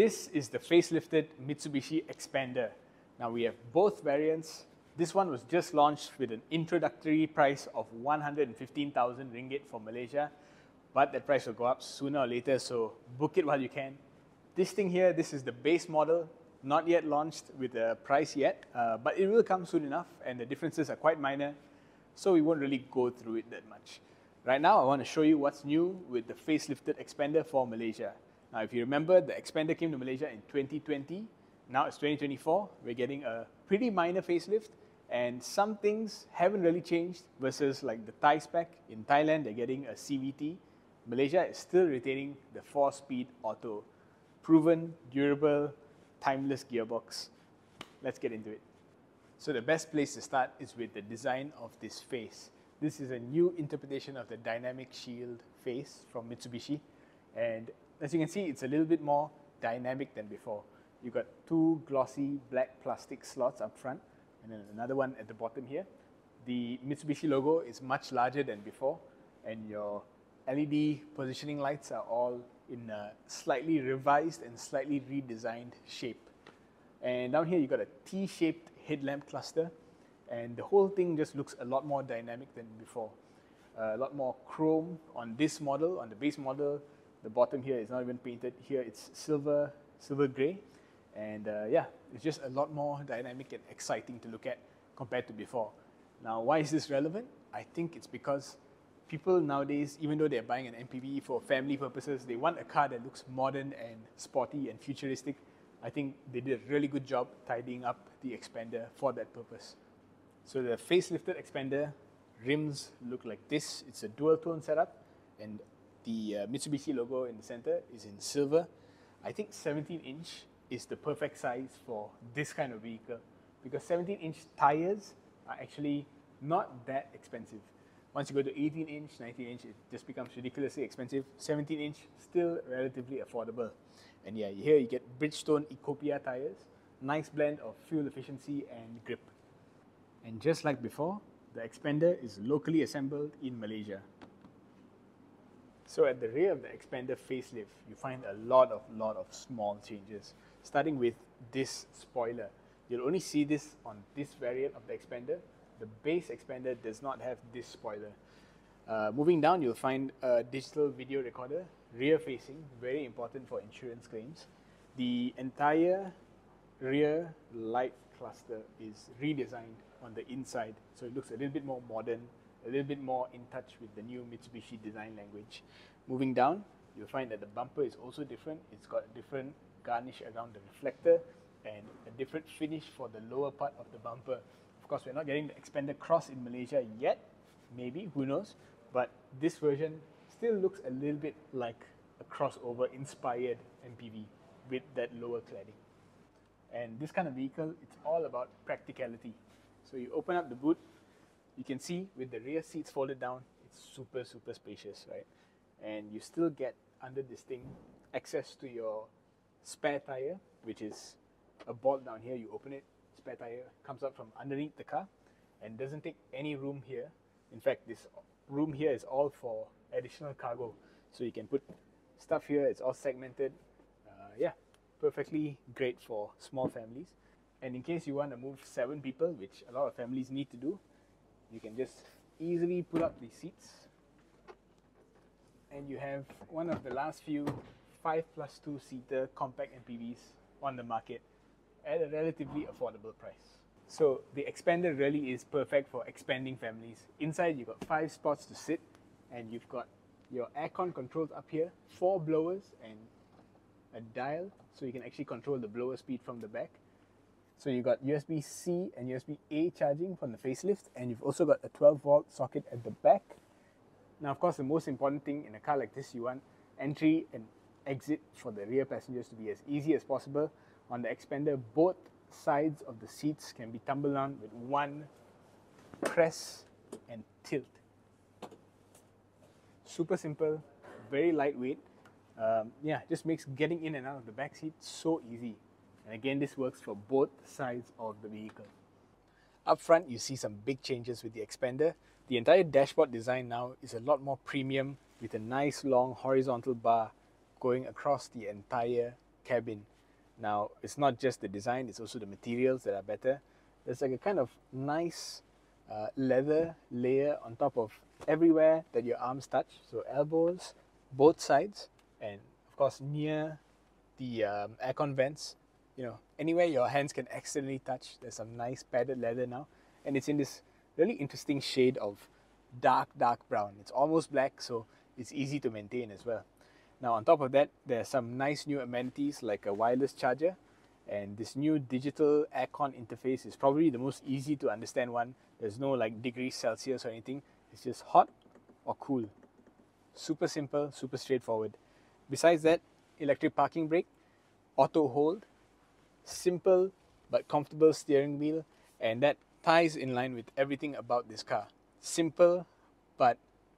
This is the facelifted Mitsubishi Xpander. Now we have both variants. This one was just launched with an introductory price of 115,000 ringgit for Malaysia, but that price will go up sooner or later, so book it while you can. This thing here, this is the base model, not yet launched with a price yet, uh, but it will come soon enough, and the differences are quite minor, so we won't really go through it that much. Right now, I want to show you what's new with the facelifted Xpander for Malaysia. Now, if you remember, the Xpander came to Malaysia in 2020. Now it's 2024. We're getting a pretty minor facelift, and some things haven't really changed versus like the Thai spec. In Thailand, they're getting a CVT. Malaysia is still retaining the four-speed auto. Proven, durable, timeless gearbox. Let's get into it. So the best place to start is with the design of this face. This is a new interpretation of the dynamic shield face from Mitsubishi. And as you can see, it's a little bit more dynamic than before. You've got two glossy black plastic slots up front and then another one at the bottom here. The Mitsubishi logo is much larger than before and your LED positioning lights are all in a slightly revised and slightly redesigned shape. And down here you've got a T-shaped headlamp cluster and the whole thing just looks a lot more dynamic than before. Uh, a lot more chrome on this model, on the base model. The bottom here is not even painted. Here it's silver, silver gray. And uh, yeah, it's just a lot more dynamic and exciting to look at compared to before. Now, why is this relevant? I think it's because people nowadays, even though they're buying an MPV for family purposes, they want a car that looks modern and sporty and futuristic. I think they did a really good job tidying up the Xpander for that purpose. So the facelifted Xpander rims look like this. It's a dual tone setup and the uh, Mitsubishi logo in the center is in silver. I think 17 inch is the perfect size for this kind of vehicle because 17 inch tires are actually not that expensive. Once you go to 18 inch, 19 inch, it just becomes ridiculously expensive. 17 inch, still relatively affordable. And yeah, here you get Bridgestone Ecopia tires, nice blend of fuel efficiency and grip. And just like before, the Xpander is locally assembled in Malaysia. So at the rear of the Xpander facelift, you find a lot of lot of small changes, starting with this spoiler. You'll only see this on this variant of the Xpander. The base Xpander does not have this spoiler. Uh, moving down, you'll find a digital video recorder, rear facing, very important for insurance claims. The entire rear light cluster is redesigned on the inside. So it looks a little bit more modern, a little bit more in touch with the new Mitsubishi design language. Moving down, you'll find that the bumper is also different. It's got a different garnish around the reflector and a different finish for the lower part of the bumper. Of course, we're not getting the Xpander Cross in Malaysia yet, maybe, who knows, but this version still looks a little bit like a crossover inspired MPV with that lower cladding. And this kind of vehicle, it's all about practicality. So you open up the boot, you can see with the rear seats folded down, it's super, super spacious, right? And you still get under this thing access to your spare tire, which is a bolt down here. You open it, spare tire comes up from underneath the car and doesn't take any room here. In fact, this room here is all for additional cargo. So you can put stuff here, it's all segmented. Uh, yeah, perfectly great for small families. And in case you want to move seven people, which a lot of families need to do, you can just easily pull up the seats. And you have one of the last few 5 plus 2 seater compact MPVs on the market at a relatively affordable price. So the Xpander really is perfect for expanding families. Inside you've got 5 spots to sit and you've got your aircon controls up here, 4 blowers and a dial so you can actually control the blower speed from the back. So you've got USB-C and USB-A charging from the facelift, and you've also got a 12 volt socket at the back. Now, of course, the most important thing in a car like this, you want entry and exit for the rear passengers to be as easy as possible. On the Xpander, both sides of the seats can be tumbled down with one press and tilt. Super simple, very lightweight. Um, yeah, just makes getting in and out of the back seat so easy. And again, this works for both sides of the vehicle. Up front, you see some big changes with the Xpander. The entire dashboard design now is a lot more premium with a nice long horizontal bar going across the entire cabin. Now, it's not just the design, it's also the materials that are better. There's like a kind of nice uh, leather layer on top of everywhere that your arms touch. So, elbows, both sides, and of course, near the um, aircon vents. You know, anywhere your hands can accidentally touch, there's some nice padded leather now. And it's in this really interesting shade of dark, dark brown. It's almost black, so it's easy to maintain as well. Now, on top of that, there are some nice new amenities like a wireless charger, and this new digital aircon interface is probably the most easy to understand one. There's no like degrees Celsius or anything, it's just hot or cool. Super simple, super straightforward. Besides that, electric parking brake, auto hold, simple but comfortable steering wheel, and that ties in line with everything about this car. Simple but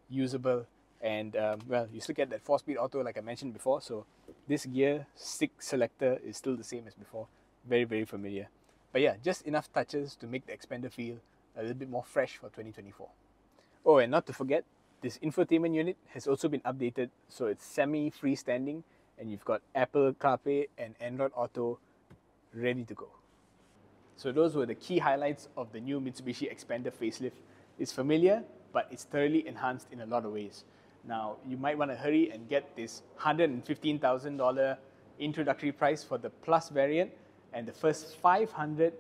usable and um, well you still get that 4 speed auto like I mentioned before so this gear stick selector is still the same as before. Very very familiar. But yeah just enough touches to make the Xpander feel a little bit more fresh for 2024 oh and not to forget this infotainment unit has also been updated so it's semi freestanding and you've got Apple CarPlay and Android Auto ready to go so those were the key highlights of the new Mitsubishi Xpander facelift it's familiar but it's thoroughly enhanced in a lot of ways now, you might want to hurry and get this $115,000 introductory price for the Plus variant, and the first 500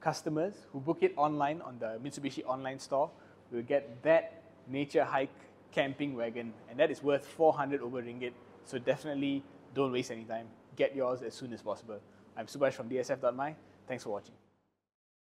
customers who book it online on the Mitsubishi online store will get that Naturehike camping wagon, and that is worth 400 over ringgit. So definitely don't waste any time. Get yours as soon as possible. I'm Subhash from DSF.my. Thanks for watching.